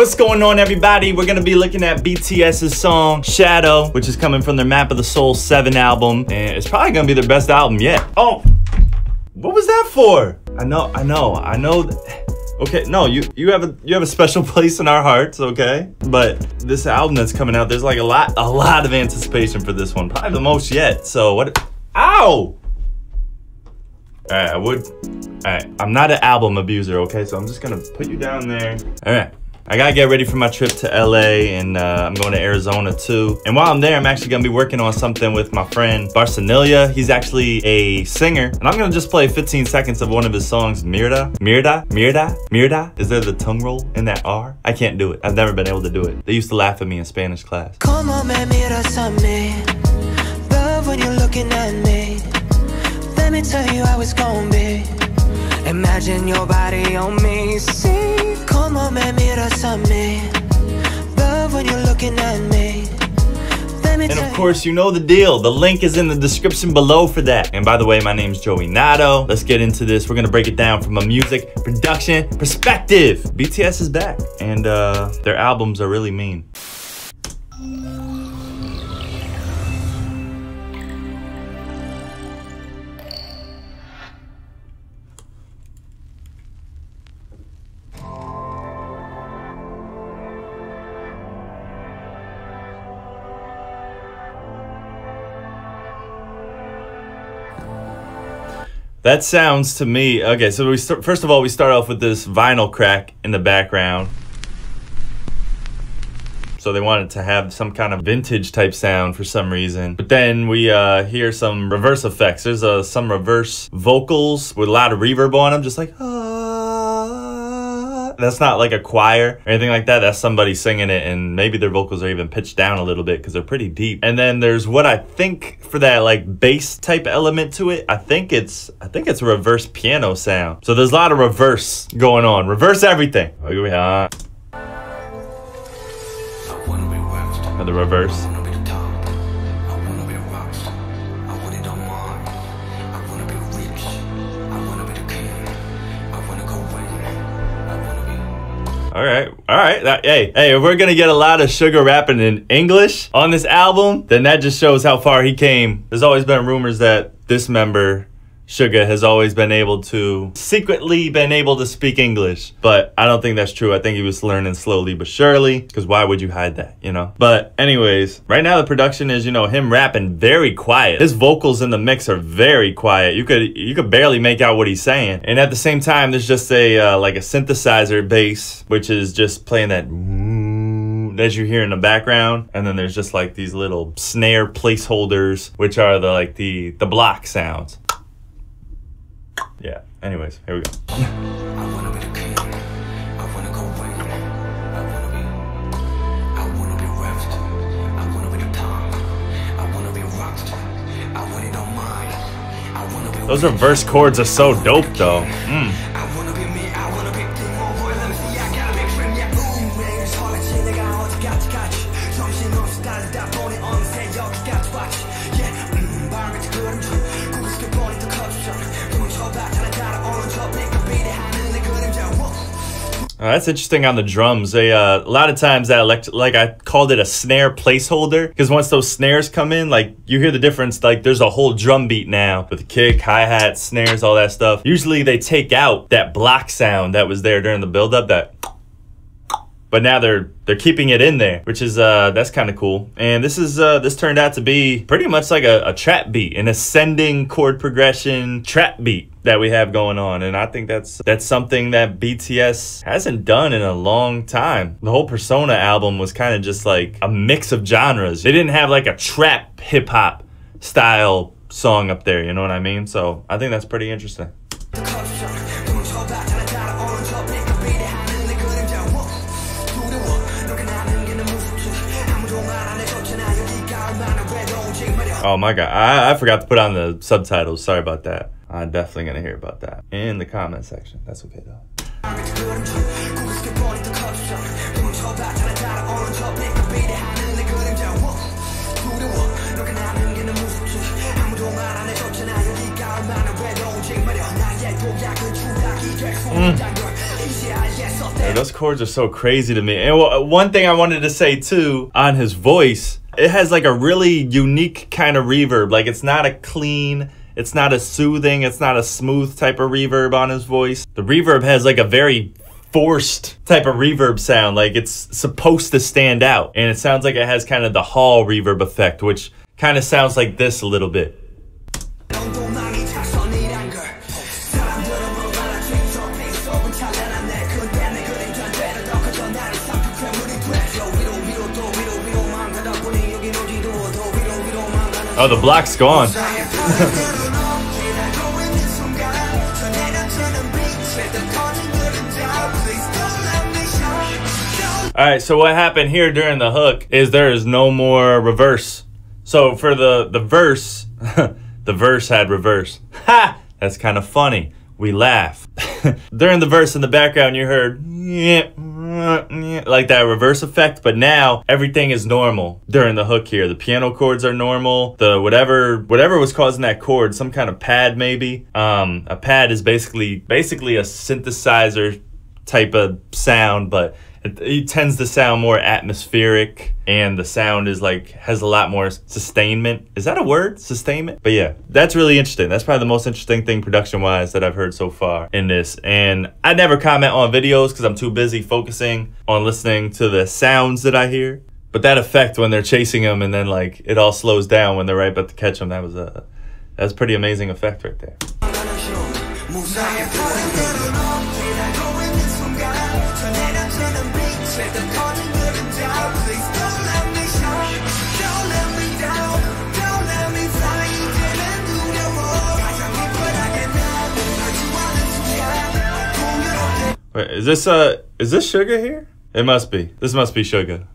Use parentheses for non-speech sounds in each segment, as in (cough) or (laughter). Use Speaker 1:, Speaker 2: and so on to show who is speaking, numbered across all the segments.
Speaker 1: What's going on, everybody? We're gonna be looking at BTS's song Shadow, which is coming from their Map of the Soul 7 album, and it's probably gonna be their best album yet. Oh, what was that for? I know, I know, I know. Okay, no, you you have a you have a special (laughs) place in our hearts, okay? But this album that's coming out, there's like a lot a lot of anticipation for this one, probably the most yet. So what? Ow! All right, I would. All right, I'm not an album abuser, okay? So I'm just gonna put you down there. All right. I gotta get ready for my trip to LA and uh, I'm going to Arizona too. And while I'm there, I'm actually gonna be working on something with my friend Barcenilia. He's actually a singer and I'm gonna just play 15 seconds of one of his songs, Mirda. Mirda? Mirda? Mirda? Is there the tongue roll in that R? I can't do it. I've never been able to do it. They used to laugh at me in Spanish class.
Speaker 2: Come on, man, Love when you're looking at me. Let me tell you how it's gonna be. Imagine your body on me. See, man, Love when you're looking at me.
Speaker 1: And of course, you know the deal. The link is in the description below for that. And by the way, my name is Joey Nato. Let's get into this. We're gonna break it down from a music production perspective. BTS is back, and uh, their albums are really mean. That sounds to me okay. So we start, first of all we start off with this vinyl crack in the background. So they wanted to have some kind of vintage type sound for some reason. But then we uh, hear some reverse effects. There's uh, some reverse vocals with a lot of reverb on them, just like. Oh that's not like a choir or anything like that. That's somebody singing it, and maybe their vocals are even pitched down a little bit because they're pretty deep. And then there's what I think for that like bass type element to it. I think it's I think it's a reverse piano sound. So there's a lot of reverse going on. Reverse everything. Oh, here we are. The reverse. All right, all right. That, hey, hey, if we're gonna get a lot of Suga rapping in English on this album, then that just shows how far he came. There's always been rumors that this member Suga has always been able to secretly been able to speak English, but I don't think that's true. I think he was learning slowly but surely. Because why would you hide that, you know? But anyways, right now the production is you know him rapping very quiet. His vocals in the mix are very quiet. You could you could barely make out what he's saying, and at the same time there's just a uh, like a synthesizer bass which is just playing that as you hear in the background and then there's just like these little snare placeholders which are the like the the block sounds yeah. Anyways, here we go. Those reverse chords are so dope though. Mm. Uh, that's interesting on the drums. They uh, a lot of times that elect- like I called it a snare placeholder because once those snares come in, like you hear the difference. Like there's a whole drum beat now with kick, hi hat, snares, all that stuff. Usually they take out that block sound that was there during the buildup. That but now they're they're keeping it in there, which is uh that's kind of cool. And this is uh this turned out to be pretty much like a, a trap beat, an ascending chord progression trap beat that we have going on. And i think that's that's something that bts hasn't done in a long time. The whole persona album was kind of just like a mix of genres. They didn't have like a trap hip-hop style song up there you know what i mean? So i think that's pretty interesting (laughs) Oh my god, I, I forgot to put on the subtitles. Sorry about that. I'm definitely gonna hear about that in the comment section. That's okay though. Mm. There goes chords are so crazy to me. And one thing I wanted to say too on his voice, it has like a really unique kind of reverb. Like it's not a clean, it's not a soothing, it's not a smooth type of reverb on his voice. The reverb has like a very forced type of reverb sound. Like it's supposed to stand out. And it sounds like it has kind of the hall reverb effect, which kind of sounds like this a little bit.
Speaker 2: Let the shine Don't (laughs)
Speaker 1: All right, so what happened here during the hook is there is no more reverse. So for the the verse, (laughs) the verse had reverse. (laughs) Ha! That's kind of funny. We laugh. during the verse in the background, you heard like that reverse effect, but now everything is normal during the hook here. The piano chords are normal. The whatever whatever was causing that chord, some kind of pad maybe. Um, a pad is basically basically a synthesizer type of sound, but it, it tends to sound more atmospheric, and the sound is like has a lot more sustainment. Is that a word? Sustainment? But yeah, that's really interesting. That's probably the most interesting thing production wise that I've heard so far in this. And I never comment on videos because I'm too busy focusing on listening to the sounds that I hear. But that effect when they're chasing them and then like it all slows down when they're right about to catch them, that was a that's pretty amazing effect right there. Is this uh is this Suga here? It must be. This must be Suga.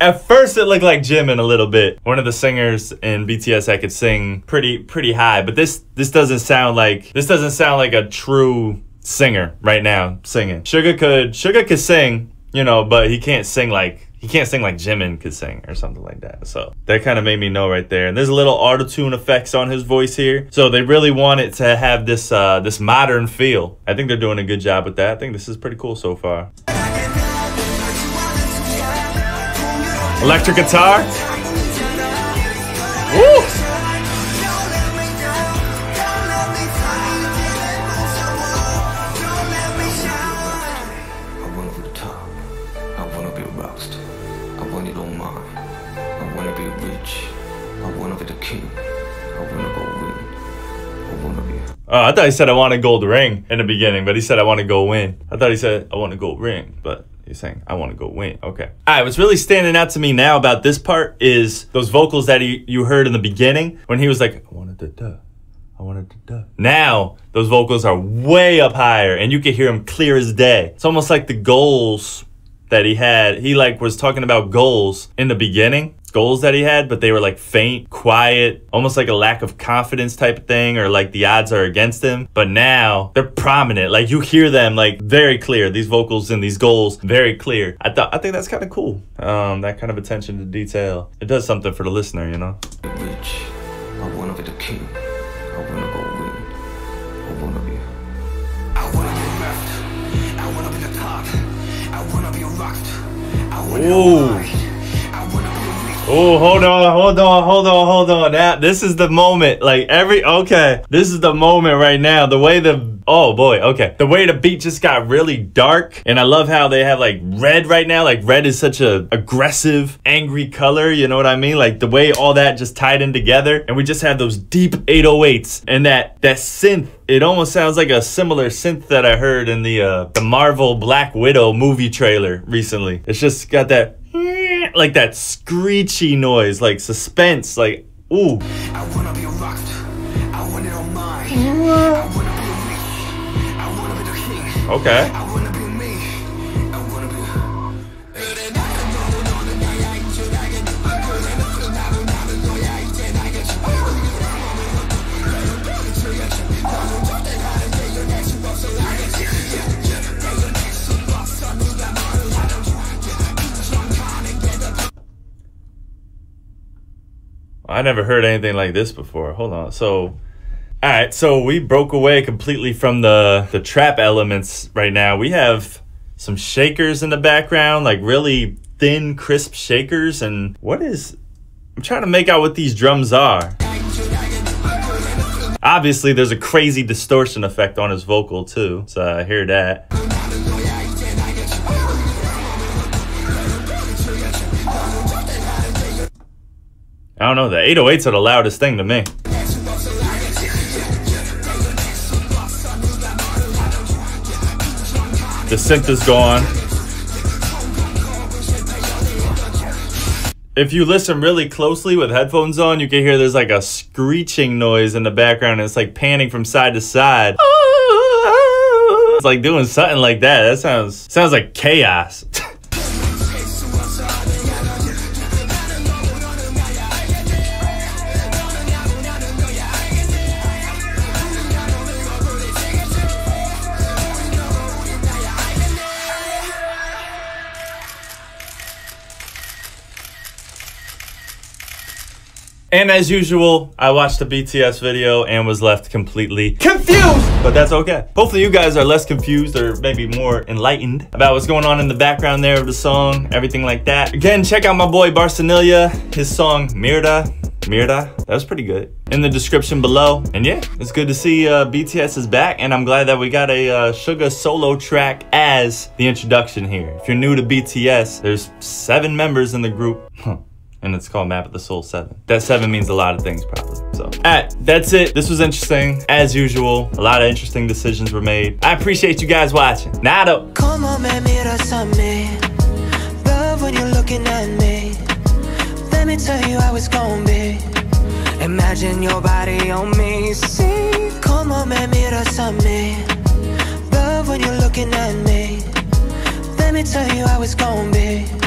Speaker 1: At first, it looked like Jimin a little bit. One of the singers in BTS that could sing pretty pretty high, but this this doesn't sound like this doesn't sound like a true singer right now singing. Suga could Suga could sing, you know, but he can't sing like he can't sing like Jimin could sing or something like that. So that kind of made me know right there. And there's a little auto tune effects on his voice here. So they really want it to have this uh, this modern feel. I think they're doing a good job with that. I think this is pretty cool so far. Electric guitar. Woo! Oh, I thought he said I want a gold ring in the beginning, but he said I want to go win. I thought he said I want a gold ring, but he's saying I want to go win. Okay. All right. What's really standing out to me now about this part is those vocals that he, you heard in the beginning when he was like, I wanted to. I wanted to duh. Now those vocals are way up higher, and you can hear them clear as day. It's almost like the goals that he had. He like was talking about goals in the beginning, goals that he had, but they were like faint, quiet, almost like a lack of confidence type of thing, or like the odds are against him. But now they're prominent. Like you hear them like very clear. These vocals and these goals very clear. I thought I think that's kind of cool. Um, that kind of attention to detail. It does something for the listener, you know.
Speaker 3: I wanna be the king. I wanna be
Speaker 2: left I wanna be the top
Speaker 1: Ooh. Oh, hold on, hold on, hold on, hold on. Now, this is the moment. Like every okay, this is the moment right now. The way the oh boy, okay, the way the beat just got really dark, and I love how they have like red right now. Like red is such a aggressive, angry color. You know what I mean? Like the way all that just tied in together, and we just have those deep 808s and that that synth. It almost sounds like a similar synth that I heard in the uh, the Marvel Black Widow movie trailer recently. It's just got that like that screechy noise, like suspense, like ooh. Okay.
Speaker 2: I
Speaker 1: never heard anything like this before. Hold on. So, all right. So we broke away completely from the the trap elements right now. We have some shakers in the background, like really thin, crisp shakers. And what is, I'm trying to make out what these drums are. Obviously, there's a crazy distortion effect on his vocal too, so I hear that. I don't know, the 808s are the loudest thing to me. The synth is gone. If you listen really closely with headphones on, you can hear there's like a screeching noise in the background. And it's like panning from side to side. (laughs) It's like doing something like that. That sounds sounds like chaos. (laughs) And as usual, I watched the BTS video and was left completely confused, but that's okay. Hopefully you guys are less confused or maybe more enlightened about what's going on in the background there of the song, everything like that. Again, check out my boy Barcinelia, his song Mirda. Mirda, that was pretty good. In the description below. And yeah, it's good to see uh, BTS is back and I'm glad that we got a uh, Suga solo track as the introduction here. If you're new to BTS, there's seven members in the group. And it's called Map of the Soul 7. That 7 means a lot of things probably. So, alright, that's it. This was interesting. As usual, a lot of interesting decisions were made. I appreciate you guys watching. Nado.
Speaker 2: Come on, mirrors on me. Love when you're looking at me. Let me tell you how it's gonna be. Imagine your body on me. See, come on, mirrors on me. Love when you're looking at me. Let me tell you how it's gonna be.